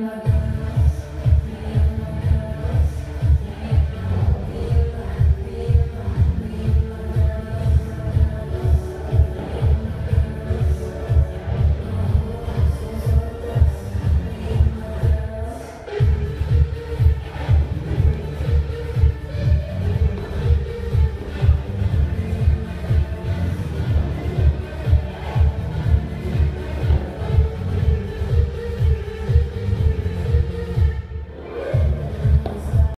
my